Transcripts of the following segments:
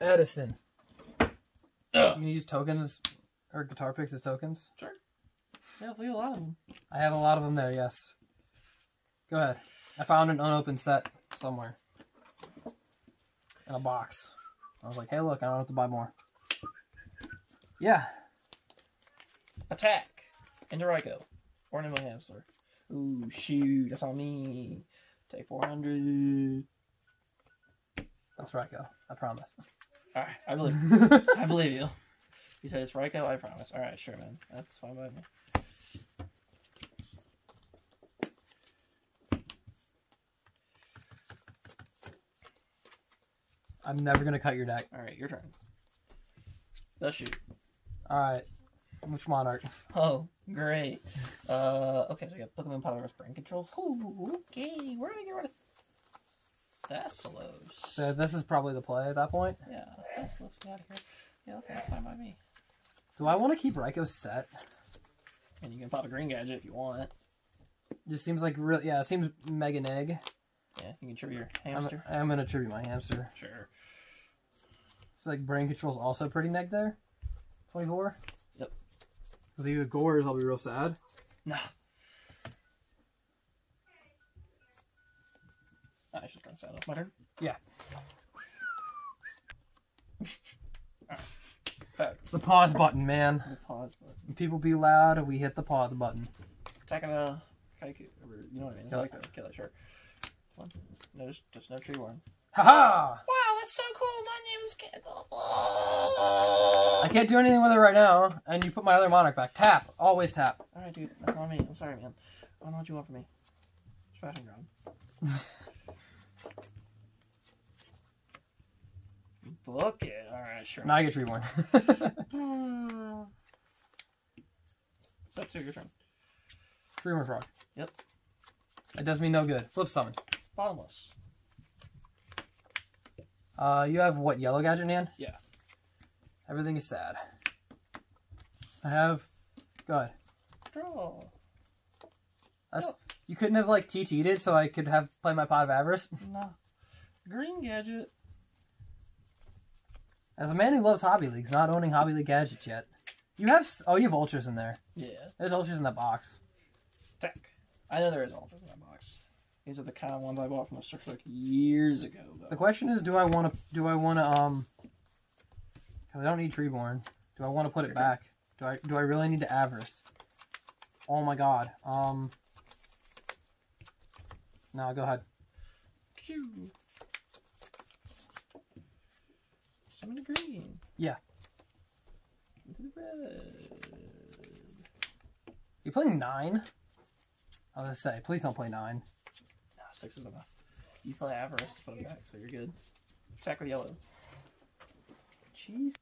Edison. Ugh. You can use tokens or guitar picks as tokens. Sure. Yeah, we have a lot of them. I have a lot of them there. Yes. Go ahead. I found an unopened set somewhere in a box. I was like, hey, look, I don't have to buy more. Yeah. Attack. Into Ryko. Or into my hamster. Ooh, shoot. That's on me. Take 400. That's Ryko. I promise. Alright, I believe I believe you. You said it's Ryko, I promise. Alright, sure, man. That's fine by me. I'm never gonna cut your deck. Alright, your turn. Let's shoot. All right. Which monarch? Oh, great. Uh, okay, so we got Pokemon Power Brain Control. Ooh, okay, we're gonna get rid of Thestalos. So this is probably the play at that point. Yeah, Thestalos, get out of here. Yeah, okay, that's fine by me. Do I want to keep Ryko set? And you can pop a green gadget if you want. Just seems like really, yeah, it seems mega neg. Yeah, you can tribute your I'm, hamster. I'm gonna tribute my hamster. Sure. So like brain control's also pretty neg there. 24. Yep. Because if you gores, I'll be real sad. Nah. Ah, I should turn sound off. My turn? Yeah. Alright. The pause button, man. The pause button. When people be loud, we hit the pause button. Attacking a Kaiku. or, You know what I mean? Kill. Kill it. Kill it, sure. One. No, just, just no Treeborn. Haha! Wow, that's so cool. My name is Kendall. I can't do anything with it right now, and you put my other monarch back. Tap. Always tap. Alright, dude. That's on me. I'm sorry, man. I don't know what you want from me. Smashing ground. Book it. Alright, sure. Now I get to reborn. That's your turn. reborn frog. Yep. It does me no good. Flip summon. Bottomless. Uh, you have what yellow gadget in hand? Yeah. Everything is sad. I have. Go ahead. Draw. That's. No. You couldn't have like TT'd it so I could have play my pot of avarice. No. Green gadget. As a man who loves hobby leagues, not owning hobby league gadgets yet. You have. Oh, you have ultras in there. Yeah. There's ultras in that box. Tech. I know there is ultras in that box. These are the kind of ones I bought from the Circle Book years ago, The question is, do I want to? Do I want to? Um. Because I don't need Treeborn. Do I want to put it back? Do I? Do I really need to avarice? Oh my god. Um. No, go ahead. Choo. Summon a green. Yeah. Into the red. You playing nine? I was gonna say, please don't play nine. Nah, six is enough. You play Avarice to put him back, so you're good. Attack with yellow. Jeez.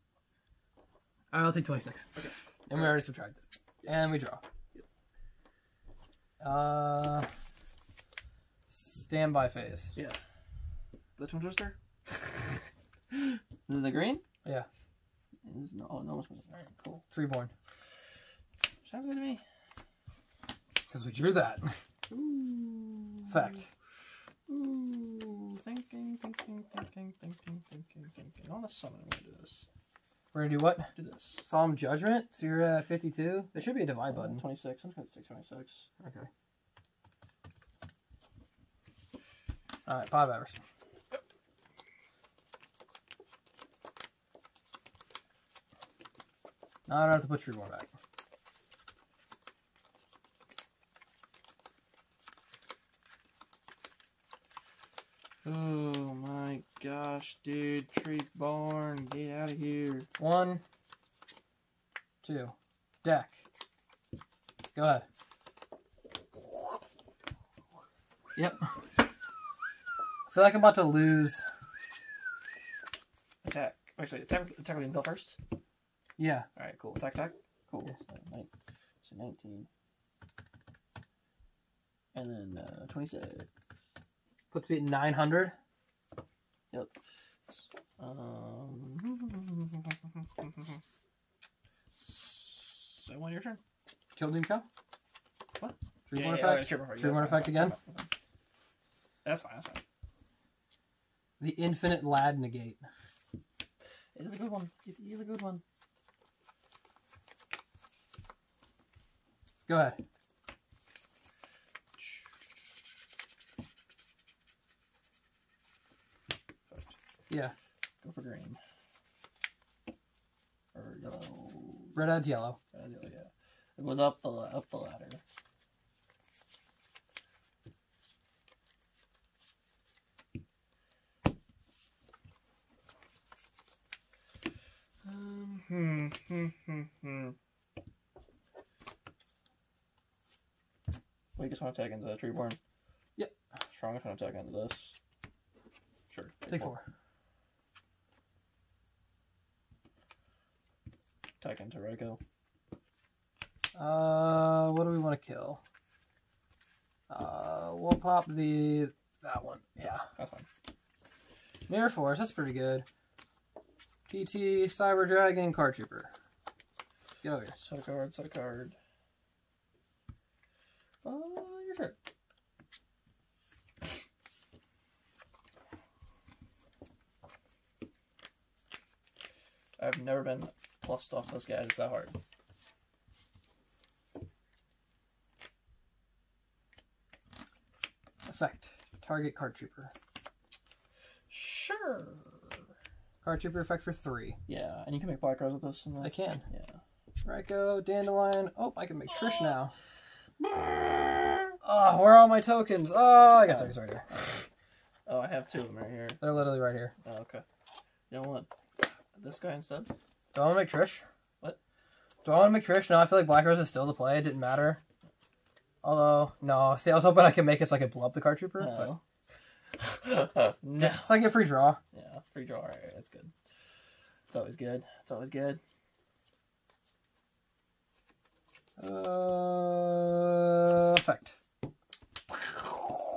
Alright, I'll take 26. Okay. And we already subtracted. And we draw. Uh. Standby phase. Yeah. The Twin Twister? the green? Yeah. Is no, oh, no one's Alright, cool. Treeborn. Sounds good to me. Because we drew that. Ooh. Fact. Ooh. Thinking, thinking, thinking, thinking, thinking, thinking. I want to summon. I'm going to do this. We're gonna do what? Do this. Solemn Judgment? So you're at 52? There should be a divide button. 26. I'm just going to take 26. Okay. Alright, five hours. I don't have to put your Treeborn back. Oh my gosh, dude. Tree barn. Get out of here. One, two, deck. Go ahead. Yep. I feel like I'm about to lose. Attack. Actually, attack, attack with go first. Yeah. Alright, cool. Attack, attack. Cool. Yes. So, nine, so 19. And then uh, 26. Puts me at 900. Yep. Um, so, one your turn. Kill Doomcal. What? Treeborn Yeah, yeah, effect. yeah, triple effect. Treeborn That's fine, effect again. fine, that's fine. That's fine. That's fine. The infinite lad negate. It is a good one. It is a good one. Go ahead. Yeah. Go for green. Or yellow. Red adds yellow. Uh, yeah, yeah. It goes up the up the ladder. Um, hmm, hmm, hmm, hmm. Weakest one attack into the treeborn. Yep. Strongest one attack into this. Sure. Take four. Attack into Ryko. Uh, what do we want to kill? Uh, we'll pop the that one. Yeah. That's fine. Mirror Force, that's pretty good. PT, Cyber Dragon, Card Trooper. Get over here. Set a card, set a card. Uh, your turn. I've never been plussed off those guys that hard. Effect. Target Card Trooper. Sure. Card Trooper effect for three. Yeah, and you can make black cards with this. And I can. Yeah. Ryko, Dandelion. Oh, I can make Trish now. Oh, where are all my tokens? Oh, I got oh, tokens right here. Oh, I have two of them right here. They're literally right here. Oh, okay. You know what? This guy instead. Do I want to make Trish? What? Do I want to make Trish? No, I feel like Black Rose is still the play. It didn't matter. Although, no. See, I was hoping I could make it so I could blow up the card trooper. No. But no. so I get free draw. Yeah, free draw. All right, that's good. It's always good. It's always good. Uh, effect.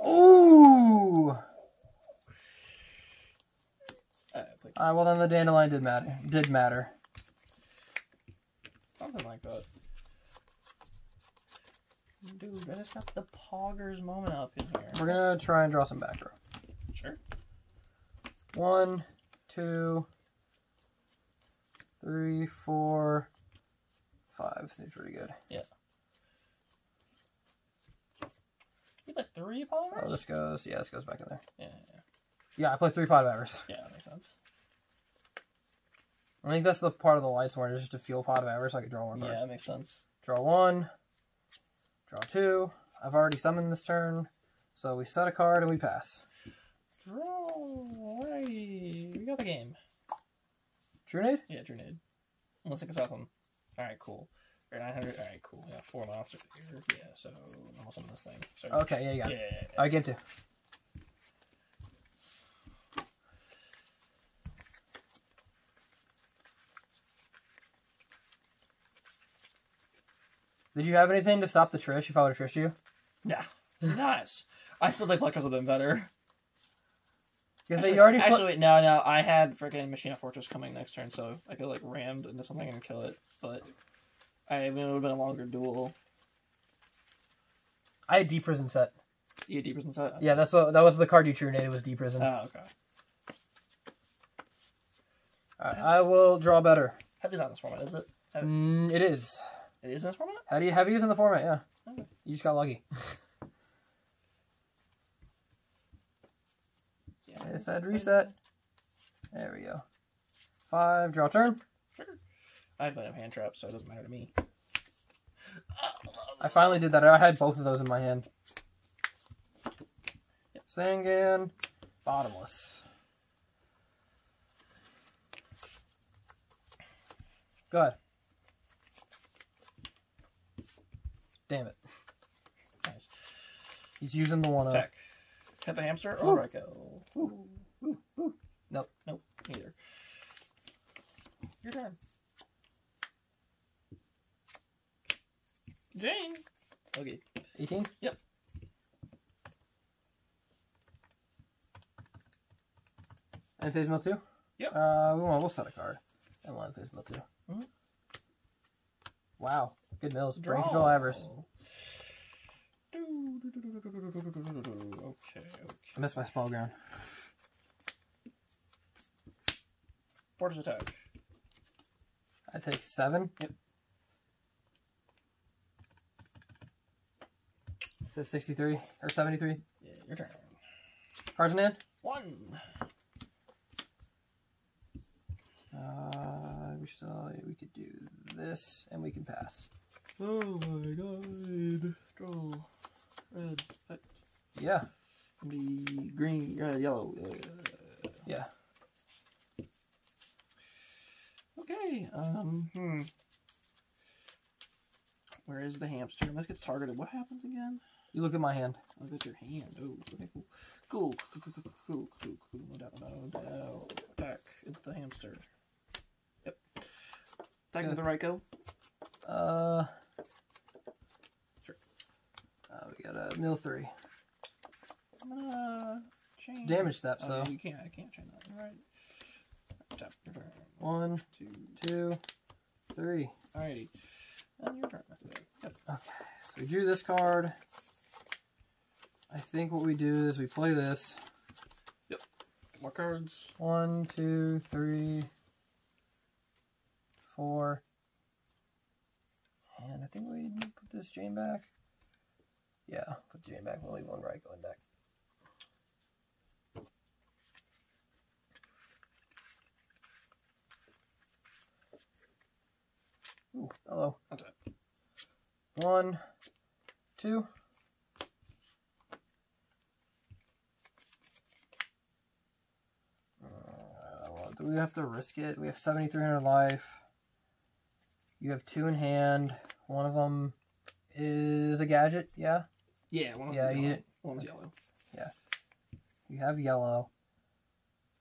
Ooh. All right, All right. Well, then the dandelion did matter. Did matter. something like that. Dude, I just got the poggers moment up in here. We're gonna try and draw some back row. Sure. One, two, three, four, five. Seems pretty good. Yeah. You play three poggers? Oh, this goes. Yeah, this goes back in there. Yeah, yeah, Yeah, I play three pot of yeah, that makes sense. I think that's the part of the lights where it's just a fuel pot of Evers so I could draw more Yeah, cards. that makes sense. Draw one. Draw two. I've already summoned this turn, so we set a card and we pass. Draw. Alrighty. We got the game. Trunade? Yeah, Grenade. Let's take a south one. Alright, cool. Or 900. Alright, cool. Yeah, four monsters here. Yeah, so almost on this thing. So Okay, yeah, you Yeah, got yeah, it. yeah. Alright, game two. Did you have anything to stop the Trish if I would have Trished you? Yeah. nice. I still think would have been better. Because Actually, you already actually wait, no, no. I had freaking Machina Fortress coming next turn, so I could like rammed into something and kill it. But I mean, it would have been a longer duel. I had Deep Prison set. You had deep prison set. Yeah, that's what that was the card you Trunade. It was Deep Prison. Oh, okay. Alright, I will draw better. Heavy's not this format, is it? Mm, it is. It is in this format. How do you heavy is in the format? Yeah. Okay. You just got lucky. Yeah. I said reset. There we go. Five, draw turn. Sure. I have hand traps, so it doesn't matter to me. I finally did that. I had both of those in my hand. Sangan, bottomless. Go ahead. Damn it. Nice. He's using the one up. Attack. Hit the hamster Ooh. or Ryko? Ooh, ooh, ooh. Nope. Nope. Neither. Your turn. Jain. Okay. 18? Yep. And phase mill 2? Yep. Uh, we want, we'll set a card. And phase mill 2. Mhm. Wow. Good mills. Draw. Break Joel Okay, okay. I missed my spell ground. Fortress attack. I take seven. Yep. Is 63 or 73? Yeah, your turn. Cards in hand? One. Uh, we still, we could do this and we can pass. Oh my god. Draw. Red. White. Yeah, The green. Uh, yellow. Uh, yeah. okay. Um. Hmm. Where is the hamster? This gets targeted, what happens again? You look at my hand. Look at your hand. Oh, okay, cool. Cool, cool, cool, cool, cool, cool, cool. No doubt, no doubt. Attack. It's the hamster. Yep. Attack with the Ryko. Uh, Sure. uh, we got a mill three. I'm gonna change. Damage step. Oh, So you can't. I can't change that. All right. Tap your turn. one, Two. two, three. Alrighty. And your turn after that. Yep. Okay, so we drew this card. I think what we do is we play this. Get more cards. One, two, three, four. And I think we need to put this Jain back. Yeah, put Jain back. We'll leave one right going back. Ooh, hello. That's it. One, two. Uh, well, do we have to risk it? We have 7,300 life. You have two in hand. One of them is a gadget, yeah? Yeah. One Yeah, yeah, you yellow. One's yellow. You have yellow.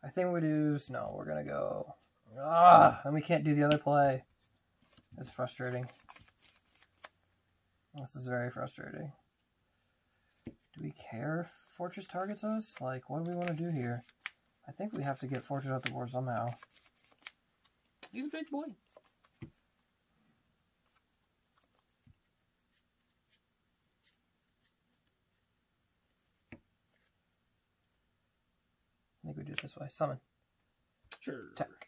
I think we do. No, we're gonna go. Ah, and we can't do the other play. It's frustrating. This is very frustrating. Do we care if Fortress targets us? Like, what do we want to do here? I think we have to get Fortress out the board somehow. He's a big boy. I think we do it this way. Summon. Sure. Attack.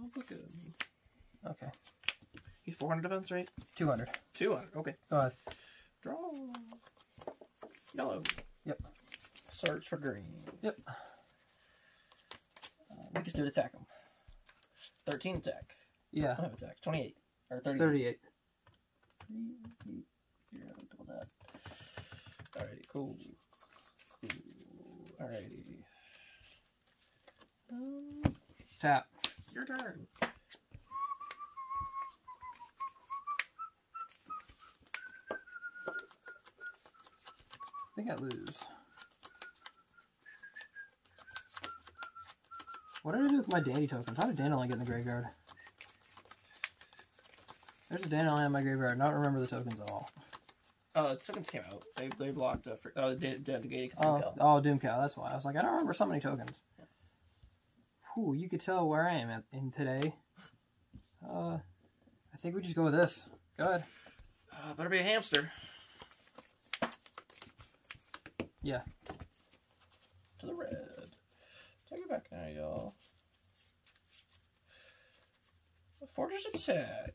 Oh, look at him. Okay. He's 400 defense, right? 200. 200. Okay. Go ahead. Draw. Yellow. Yep. Search for green. Yep. Uh, make us do it attack him. 13 attack. Yeah. I have attack. 28. Or 30. 38. Three, eight, zero, double that. Alrighty, cool. Cool. Alrighty. Um, Tap. your turn. I think I lose. What did I do with my dandy tokens? How did Dandelion get in the graveyard? There's a Dandelion in my graveyard. I don't remember the tokens at all. Uh, tokens came out. They, they blocked uh, fr- uh, the, the, the gated Oh, oh. oh, Doomcal. That's why. I was like, I don't remember so many tokens. Whew, you could tell where I am at, in today. Uh, I think we just go with this. Go ahead. Uh, better be a hamster. Yeah. To the red. Take it back now, y'all. A Fortress attack.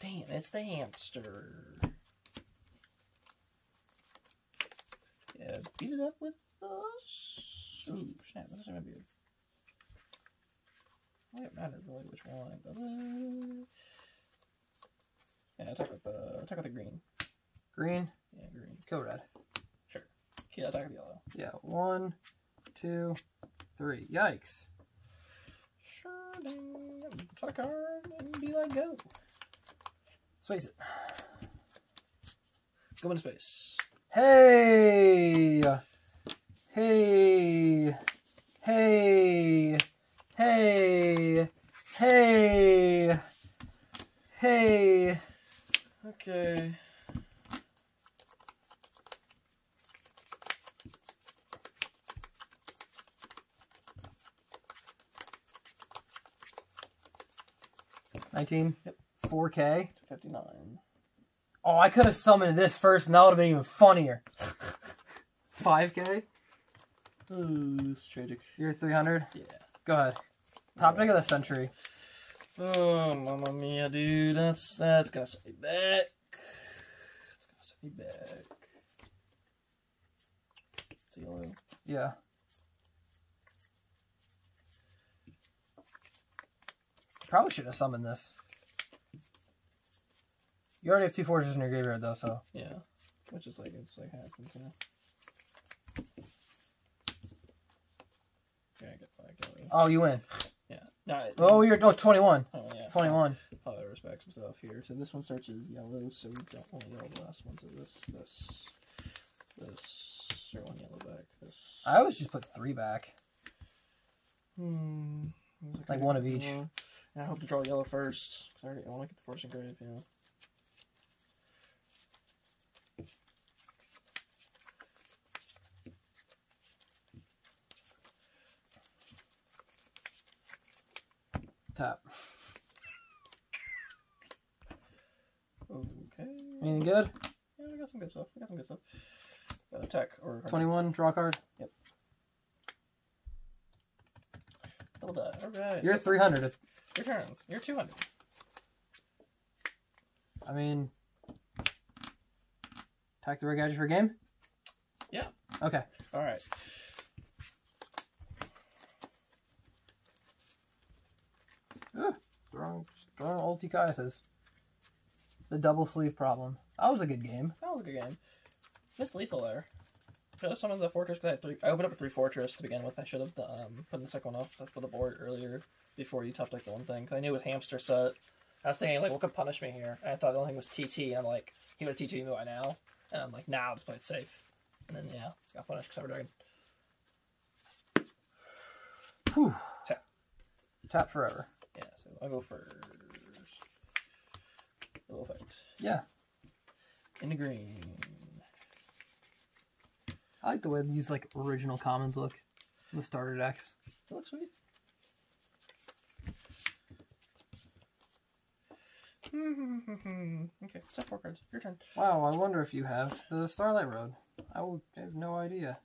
Damn, it's the hamster. Yeah, beat it up with us. Ooh, snap, that's gonna be a... Well, it matters really which one, does it? Uh, yeah, attack with the attack with the green. Green, Yeah, green. kill red. Sure. Yeah, attack with yellow. Yeah, one, two, three. Yikes. Sure, dang. Try a card and be like, go. Space it. Go into space. Hey! Hey! Hey! Hey! Hey! Hey! Okay. Nineteen. Yep. 4K. 59. Oh, I could have summoned this first, and that would have been even funnier. 5K. Oh, it's tragic. You're 300. Yeah. Go ahead. Top deck of the century. Oh, mamma mia, dude. That's that's gonna set me back. It's gonna set me back. It's yellow. Yeah. Probably should have summoned this. You already have two forges in your graveyard though, so Yeah. Which is like it's like happens, you know. Yeah, I get that. I get it. Oh, you win. Yeah. No, it- Oh, you're oh, 21. oh yeah. 21. Probably respect some stuff here. So this one starts as yellow, so we don't want yellow the last one. So this, this, this, or one yellow back. This. I always just put three back. Hmm. Like one of each. Yeah. I hope to draw yellow first. Cause I, already, I want to get the force engraved, you know. Tap. Okay. Anything good? Yeah, we got some good stuff. We got some good stuff. Uh, attack or 21. Draw card. Yep. Double die. Alright. You're so- 300. If, Your turn. You're 200. I mean, attack the red gadget for a game. Yeah. Okay. Alright. Strong, strong ulti Kaises. The double sleeve problem. That was a good game. That was a good game. Missed lethal there. Should have summoned the fortress. 'cause I, had three, I opened up with three fortress to begin with. I should have um, put the second one up for the board earlier before you top deck the one thing. Because I knew with hamster set, I was thinking like, what could punish me here? And I thought the only thing was TT. And I'm like, he would have TT me by now. And I'm like, nah, I'll just play it safe. And then yeah, got punished because I dragon. Whew. Tap. Tap forever. I'll go first. Little effect. Yeah. In the green. I like the way these like original commons look. The starter decks. It looks sweet. okay, set four cards. Your turn. Wow, I wonder if you have the Starlight Road. I will I have no idea.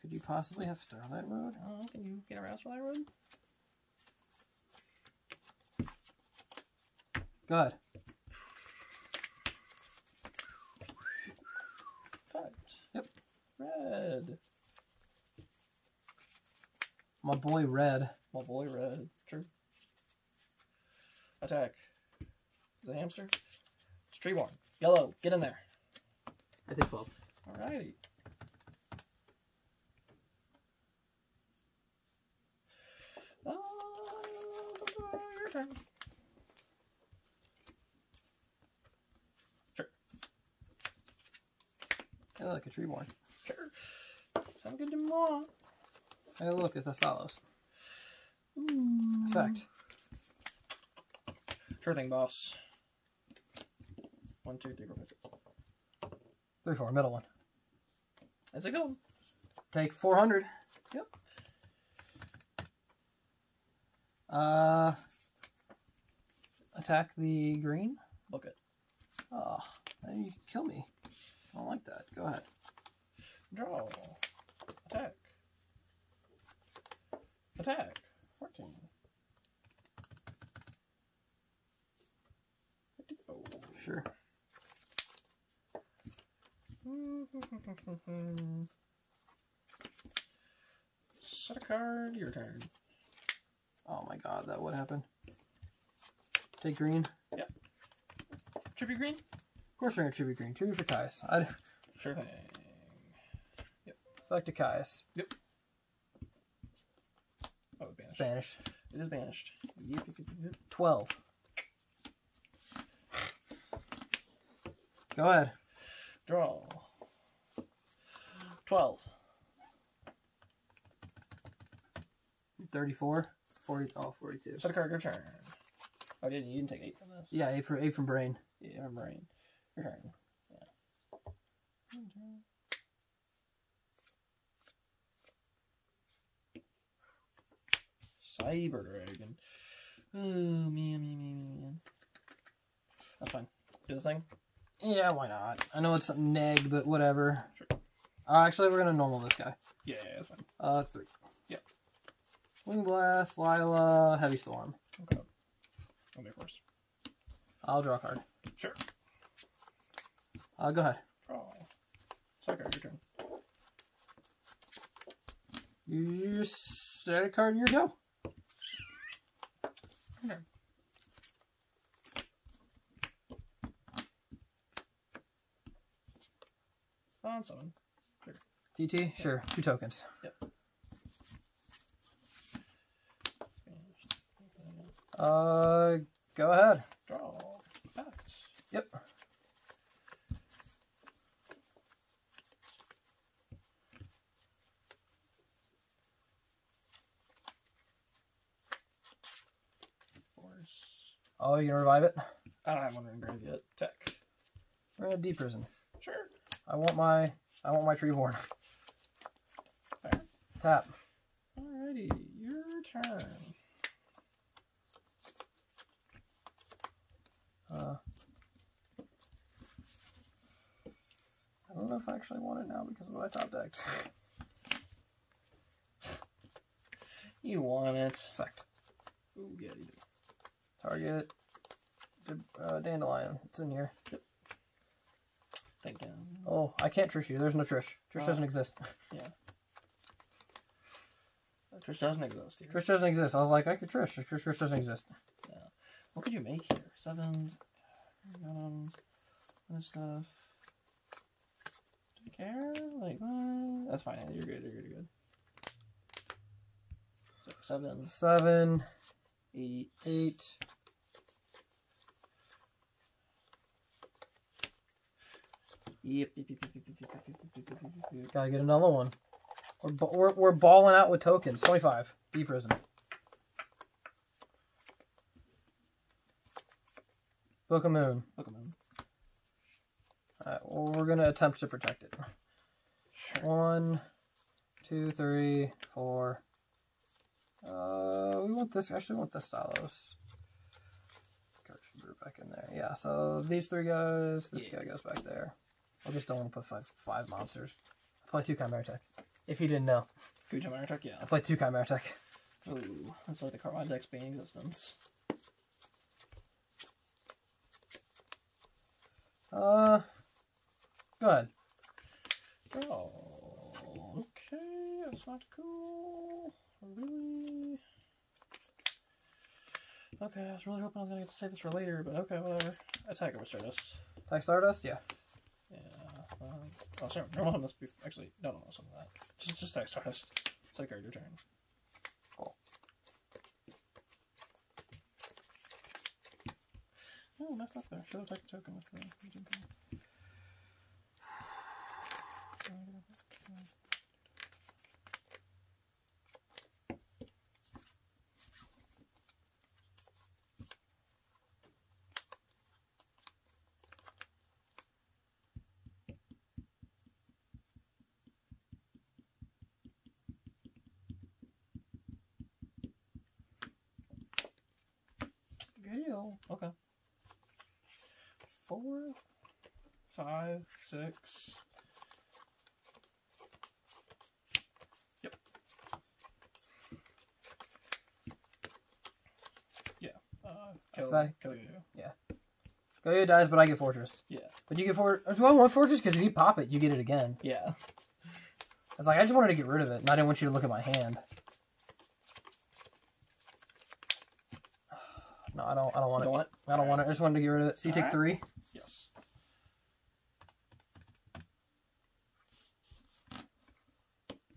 Could you possibly have Starlight Road? Oh, can you get around Starlight Road? Go ahead. Five. Yep. Red. My boy Red. My boy, red. True. Attack. Is it a hamster? It's Treeborn. Yellow. Get in there. I take 12. Alrighty. Uh, your turn. Look, a Treeborn. Sure. Sound good to me. Hey, look, it's a Salos. Ooh. Effect. Sure thing, boss. One, two, three, four, five, six. 3 4, middle one. How's it going? Take 400. Yep. Uh, attack the green. Look it. Oh, you can kill me. I don't like that. Go ahead. Draw. Attack. Attack. 14. Oh. Sure. Set a card, your turn. Oh my god, that would happen. Take green. Yeah. Trippy green? Of course we're gonna tribute green. Tribute for Caius. I'd Sure thing. Effect to Caius. Oh, banished. Banished. It is banished. Yep, yep, yep, yep. 12. Go ahead. Draw. 12. 34. 40. Oh, 42. Set a card, your turn. Oh, didn't you didn't take 8 from this? Yeah, 8 for, eight from Brain. Yeah, I'm brain. Your turn. Cyber Dragon. Oh, man, man, man, man. That's fine. Do the thing. Yeah, why not? I know it's a neg, but whatever. Sure. Uh, actually, we're gonna normal this guy. Yeah, that's fine. Uh, three. Yep. Wing Blast, Lyla, Heavy Storm. Okay. I'll be first. I'll draw a card. Sure. Uh, go ahead. Oh. Second, your turn. You set a card in your go. Okay. On seven. TT? Sure. Two tokens. Yep. Uh, go ahead. Draw. Pass. Yep. Force. Oh, you gonna revive it? I don't have one engraved yet. Tech. We're in a deep prison. I want my I want my treeborn. Fair. Tap. Alrighty, your turn. Uh, I don't know if I actually want it now because of what I top decked. You want it. Effect. Ooh, yeah, you do. Target. Uh, dandelion. It's in here. Thinking. Oh, I can't trish you. There's no trish. Trish Oh. doesn't exist. Yeah. Trish doesn't exist here. Trish doesn't exist. I was like, I could trish. Trish, trish doesn't exist. Yeah. What could you make here? Sevens. Um, other stuff. Do you care? Like, uh, that's fine. You're good. You're good. You're good. So sevens, Seven, eight, eight. Yep, Gotta get another one. We're, we're, we're balling out with tokens. 25. B prison. Book of Moon. Book of Moon. Alright, well, we're gonna attempt to protect it. Sure. One, two, three, four. Uh, we want this. Actually, we want this Stalos. Back in there. Yeah, so these three guys, this yeah. guy goes back there. I just don't want to put five five monsters. I play two Chimera Tech. If you didn't know, Kuja Maritek, yeah. I play two Chimera Tech. Ooh, that's like the card my deck's being in existence. Uh, go ahead. Oh, okay, that's not cool. Really? Okay, I was really hoping I was gonna get to say this for later, but okay, whatever. Attack over Stardust. Attack Stardust. Yeah. Um, oh, sorry. No, no, be actually no, no, no, some of that. Just, just attack Stardust. Set a card your turn. Cool. Oh, messed up there. Should have taken a token with me. You didn't go. Gale. Okay. Four, five, six. Yep. Yeah. Uh, kill, Okay. kill you. Goyo dies, but I get Fortress. Yeah. But you get for. Do I want Fortress? Because if you pop it, you get it again. Yeah. I was like, I just wanted to get rid of it, and I didn't want you to look at my hand. No, I don't. I don't want it. Don't want it? I don't want it. I just wanted to get rid of it. So you take Alright. three. Yes.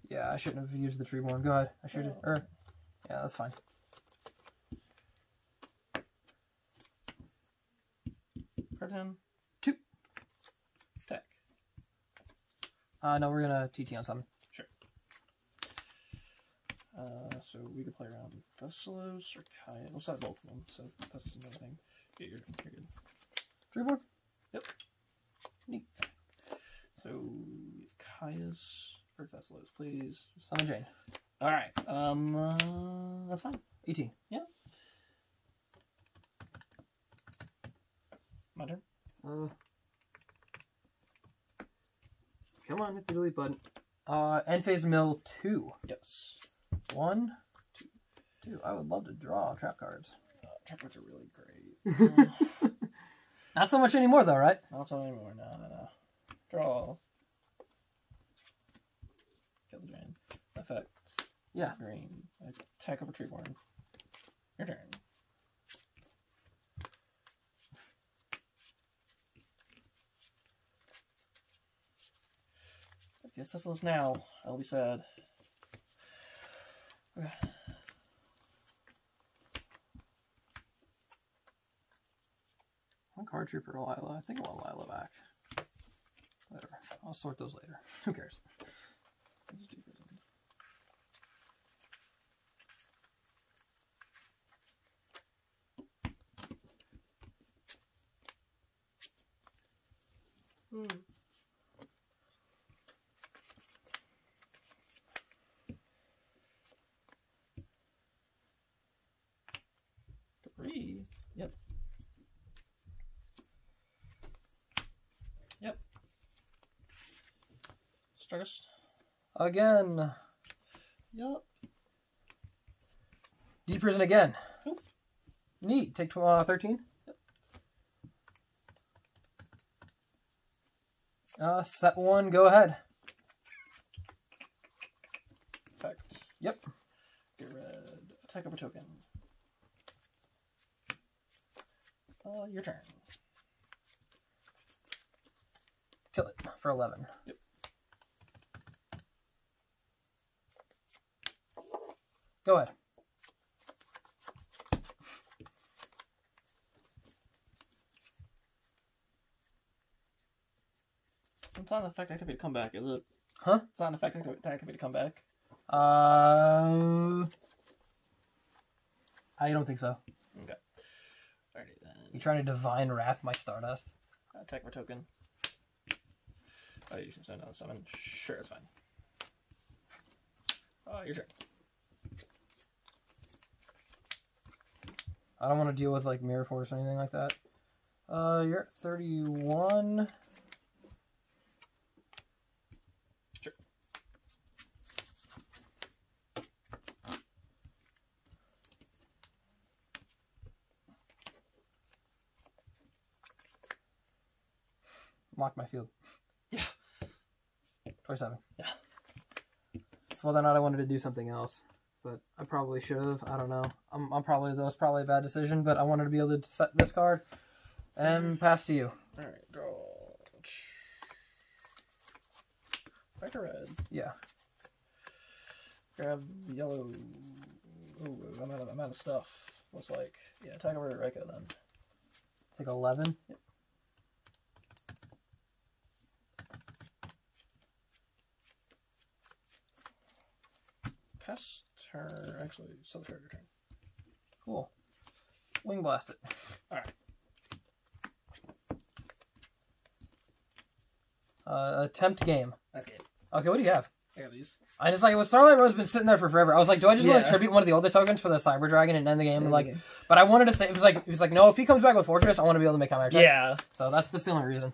Yeah, I shouldn't have used the tree one. Go ahead. I should have. Or, yeah, that's fine. Curtain. Two. Tech. Uh, no, we're gonna TT on something. Uh, so we could play around Thestalos or Caius. We'll set both of them, so that's another thing. Yeah, you're, you're good. Treeborn. Yep. Neat. So, Kaya's or Thestalos, please. Son of Jain. Alright, um, uh, that's fine. 18. Yeah. My turn. Uh, come on, hit the delete button. Uh, end phase mill two. Yes. One, two, two. I would love to draw trap cards. Uh, trap cards are really great. Not so much anymore, though, right? Not so anymore. No, no, no. Draw. Kill the drain. Effect. Yeah. Green. Attack of a Treeborn. Your turn. If this is now, I'll be sad. Okay. Card trooper Lyla. I think I want Lyla back. Whatever. I'll sort those later. Who cares? Let's do this one. Debris. Yep. Yep. Stardust. Again. Yep. Deep prison again. Nope. Neat. Take uh, 13. Uh, set one. Go ahead. Effect. Yep. Get red. Attack of a token. Uh, your turn. Kill it for 11. Yep. Go ahead. It's not an effect activate comeback, is it? Huh? It's not an effect activate activate comeback. Uh, I don't think so. Okay. Alrighty You then. trying to divine wrath my Stardust? Attack for token. Oh, you can send a summon. Sure, it's fine. Uh, your turn. I don't want to deal with like Mirror Force or anything like that. Uh, you're at 31. Sure. Lock my field. Yeah. 27. Yeah. So whether or not I wanted to do something else, but I probably should have. I don't know. I'm, I'm probably that was probably a bad decision, but I wanted to be able to set this card and pass to you. Alright, draw. Back to red. Yeah. Grab yellow. Ooh, I'm out of, I'm out of stuff. Looks like. Yeah, attack over to Ryko then. Take 11. Pass turn. Actually, subscribe your turn. Cool. Wing blast it. Alright. Uh, attempt game. That's game. Okay, what do you have? I got these. I just like it was Starlight Road been sitting there for forever. I was like, do I just want to tribute one of the older tokens for the Cyber Dragon and end the game? The like, but I wanted to say it was like it was like no, if he comes back with Fortress, I want to be able to make counter attack. Yeah. So that's that's the only reason.